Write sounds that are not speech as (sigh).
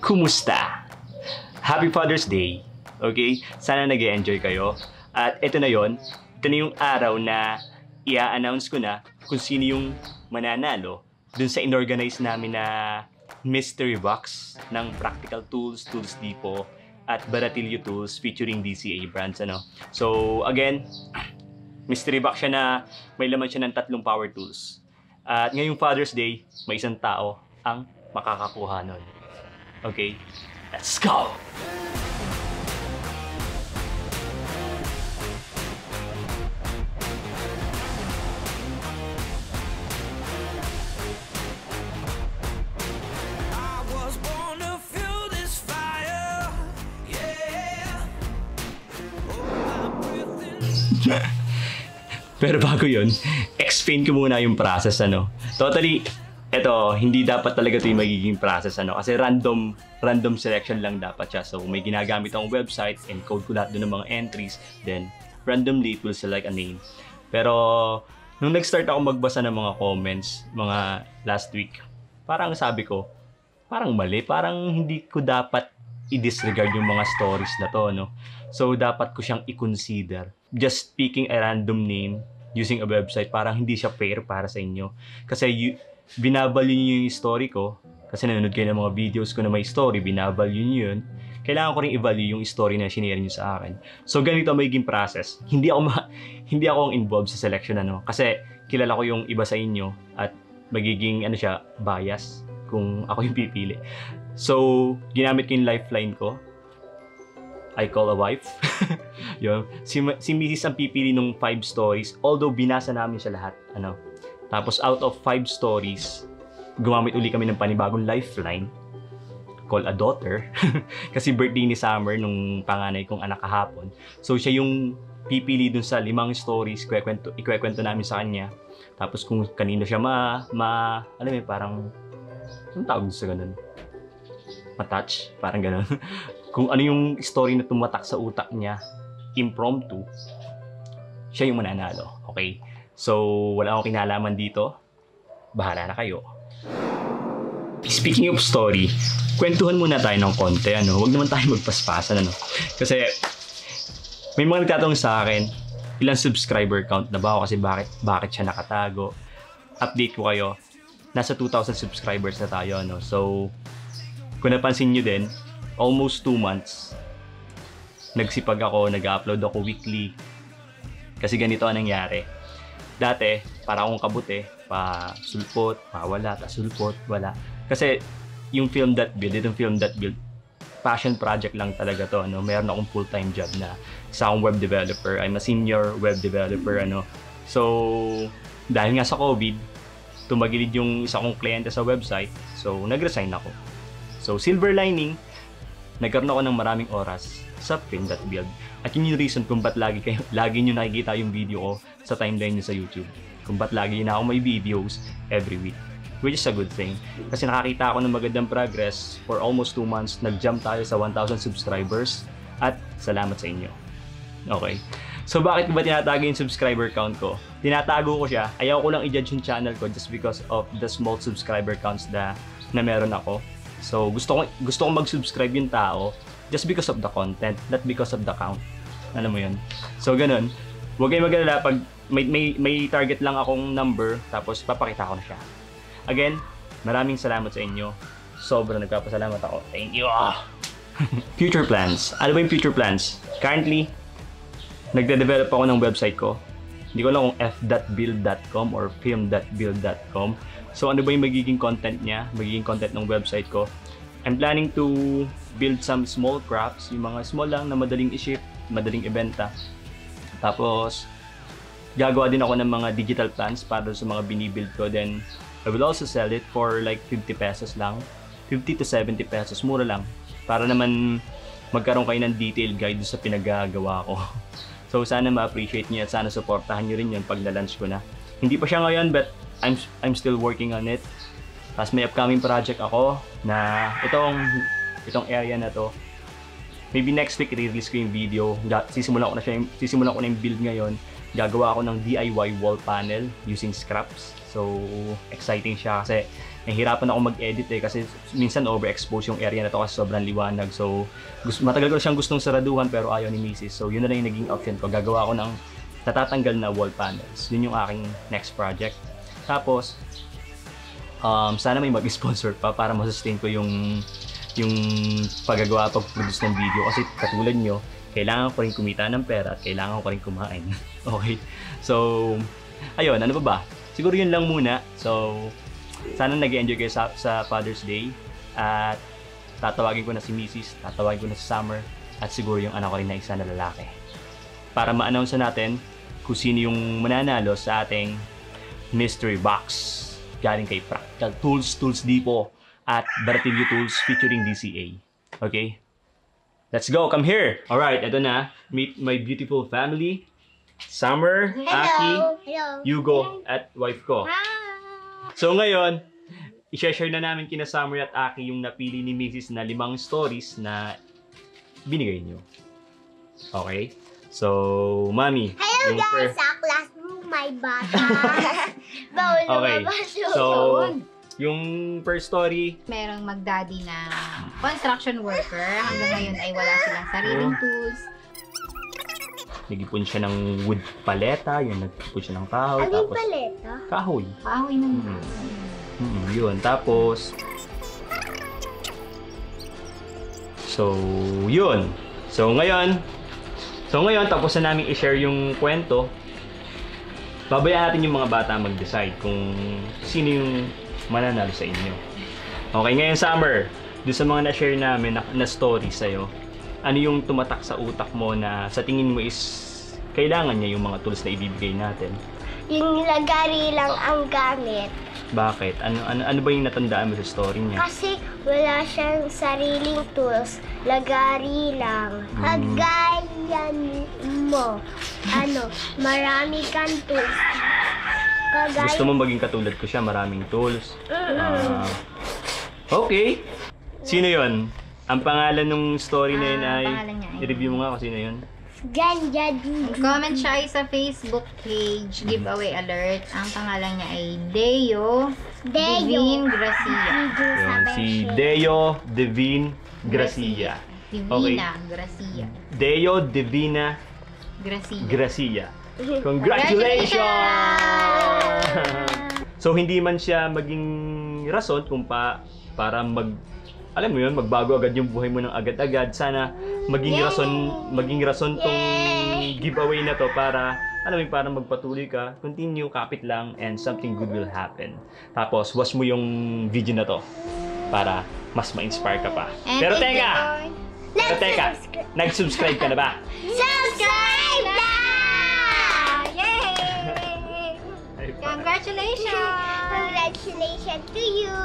Kumusta? Happy Father's Day. Okay? Sana nag enjoy kayo. At ito na yon. Ito na yung araw na i-announce ko na kung sino yung mananalo dun sa inorganize namin na mystery box ng Practical Tools, Tools Depot, at Baratilio Tools featuring DCA brands. Ano? So, again, (clears throat) mystery box siya na may laman siya ng tatlong power tools. At ngayong Father's Day, may isang tao ang makakakuha nun. Okay? Let's go! (laughs) Pero bago yun, explain ko muna yung process ano. Totally, eto, hindi dapat talaga ito yung magiging process ano. Kasi random, random selection lang dapat siya. So may ginagamit akong website, encode ko lahat doon ng mga entries, then randomly it will select a name. Pero nung nag-start ako magbasa ng mga comments, mga last week, parang sabi ko, parang mali, parang hindi ko dapat i-disregard yung mga stories na to, no? So, dapat ko siyang i-consider. Just picking a random name using a website, parang hindi siya fair para sa inyo. Kasi you, binavalue niyo yung story ko, kasi nanonood kayo ng mga videos ko na may story, binavalue niyo yun, kailangan ko rin i-value yung story na sinare niyo sa akin. So, ganito ang magiging process. (laughs) Hindi ako ma- hindi ako ang involved sa selection ano kasi kilala ko yung iba sa inyo at magiging ano siya bias kung (laughs) ako yung pipili. So, ginamit ko yung lifeline ko. I call a wife. (laughs) yun. Si, si Mrs. ang pipili nung five stories. Although, binasa namin siya lahat. Ano. Tapos, out of five stories, gumamit uli kami ng panibagong lifeline call a daughter. (laughs) Kasi birthday ni Summer nung panganay kong anak kahapon. So, siya yung pipili dun sa limang stories, ikwekwento, ikwekwento namin sa kanya. Tapos kung kanino siya ma, ma alam mo parang, anong tawag sa ganun? Matouch? Parang ganun. (laughs) kung ano yung story na tumatak sa utak niya, impromptu, siya yung mananalo. Okay? So, wala akong kinalaman dito. Bahala na kayo. Speaking of story, kwentuhan muna tayo ng konti. Ano? Huwag naman tayo magpaspasan. Ano? Kasi, may mga nagtatanong sa akin, ilang subscriber count na ba ako kasi bakit, bakit siya nakatago. Update ko kayo, nasa 2,000 subscribers na tayo. Ano? So, kung napansin nyo din, almost 2 months, nagsipag ako, nag-upload ako weekly. Kasi ganito ang nangyari. Dati, para akong kabuti, pa sulpot, pa wala, ta sulpot, wala. Kasi yung film that build, itong film that build, passion project lang talaga to. Ano? Meron akong full-time job na akong web developer. I'm a senior web developer. Ano? So, dahil nga sa COVID, tumagilid yung isa kong kliyente sa website. So, nag-resign ako. So, silver lining, nagkaroon ako ng maraming oras sa film that build. At yun yung reason kung ba't lagi, kayo, (laughs) lagi nyo nakikita yung video ko sa timeline nyo sa YouTube. Kung ba't lagi na ako may videos every week. Which is a good thing. Kasi nakakita ako ng magandang progress for almost 2 months. Nag-jump tayo sa 1,000 subscribers. At salamat sa inyo. Okay. So bakit ko ba tinatago yung subscriber count ko? Tinatago ko siya. Ayaw ko lang i-judge yung channel ko just because of the small subscriber counts na, na meron ako. So gusto ko gusto ko mag-subscribe yung tao just because of the content, not because of the count. Alam mo yun? So ganun. Huwag kayong mag-alala pag may, may, may target lang akong number tapos papakita ko na siya. Again, maraming salamat sa inyo. Sobrang nagpapasalamat ako. Thank you. Ah! (laughs) future plans. Ano ba yung future plans? Currently, nagde-develop ako ng website ko. Hindi ko alam kung f.build.com or film.build.com. So ano ba yung magiging content niya? Magiging content ng website ko. I'm planning to build some small crafts, yung mga small lang na madaling i-ship, madaling ibenta. Tapos, gagawa din ako ng mga digital plans para sa mga binibuild ko. Then, I will also sell it for like 50 pesos lang. 50 to 70 pesos, mura lang. Para naman magkaroon kayo ng detailed guide sa pinagagawa ko. (laughs) So sana ma-appreciate niyo at sana supportahan niyo rin yun pag na-launch ko na. Hindi pa siya ngayon but I'm I'm still working on it. Tapos may upcoming project ako na itong itong area na to. Maybe next week i-release ko yung video. Sisimulan ko na siya, sisimulan ko na yung build ngayon. gagawa ako ng DIY wall panel using scraps. So, exciting siya kasi nahihirapan ako mag-edit eh kasi minsan overexpose yung area na to kasi sobrang liwanag. So, matagal ko siyang gustong saraduhan pero ayaw ni Mrs. So, yun na lang yung naging option ko. Gagawa ako ng natatanggal na wall panels. Yun yung aking next project. Tapos, um, sana may mag-sponsor pa para masustain ko yung yung paggagawa pag-produce ng video kasi katulad nyo, kailangan ko rin kumita ng pera at kailangan ko rin kumain. (laughs) okay? So, ayun, ano ba ba? Siguro yun lang muna. So, sana nag-enjoy kayo sa, sa Father's Day at tatawagin ko na si Mrs., tatawagin ko na si Summer at siguro yung anak ko rin na isa na lalaki. Para ma-announce na natin kung sino yung mananalo sa ating mystery box galing kay Practical Tools, Tools Depot at Baratilio Tools featuring DCA. Okay? Let's go! Come here! Alright, eto na. Meet my beautiful family. Summer, Aki, Hello. Yugo, at wife ko. Hi. So ngayon, i-share na namin kina Summer at Aki yung napili ni Mrs. na limang stories na binigay niyo. Okay? So, Mami. Hello guys, fir- sa classroom may bata. (laughs) Bawal Okay. lumabas yun. So, yung first story, merong magdaddy na construction worker. Hanggang ngayon ay wala silang sariling Oh. tools. nagipon siya ng wood paleta, yun, nagipon siya ng kahoy, ano yung tapos paleta? kahoy. Kahoy ng Mm. Mm, yun. Tapos, so, yun. So, ngayon, so ngayon, tapos na namin i-share yung kwento. Babayaan natin yung mga bata mag-decide kung sino yung mananalo sa inyo. Okay, ngayon summer, doon sa mga na-share namin na, na story sa'yo, ano yung tumatak sa utak mo na sa tingin mo is kailangan niya yung mga tools na ibibigay natin? Yung lagari lang ang gamit. Bakit? Ano, ano, ano ba yung natandaan mo sa story niya? Kasi wala siyang sariling tools. Lagari lang. Mm. Kagaya mo. Ano, marami kang tools. Kagaya... Gusto mo maging katulad ko siya, maraming tools. Ah, okay. Sino yon? Ang pangalan ng story na yun Ah, ay... pangalan niya ay- I-review mo nga kung sino yun. Ganja Comment siya ay sa Facebook page, giveaway alert. Ang pangalan niya ay Deo Deo. Divine Gracia. Yun, si Deo Divine Gracia. Divina Gracia. Deo Divina Gracia. Gracia. (laughs) Congratulations! (laughs) so, hindi man siya maging rason kung pa para mag alam mo yun, magbago agad yung buhay mo ng agad-agad. Sana maging Yay! rason, maging rason tong Yay! giveaway na to para alam mo para magpatuloy ka, continue, kapit lang, and something good will happen. Tapos, watch mo yung video na to para mas ma-inspire ka pa. And Pero teka! Pero teka! Nag-subscribe ka na ba? (laughs) Subscribe na! Yay! (laughs) Congratulations! Congratulations to you!